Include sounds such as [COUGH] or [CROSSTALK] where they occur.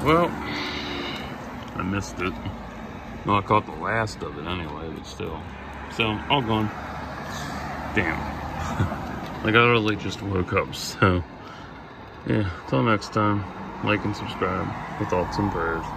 Well, I missed it. No, I caught the last of it anyway, but still. So, all gone. Damn. [LAUGHS] like, I literally just woke up, so. Yeah, till next time, like and subscribe with thoughts and prayers.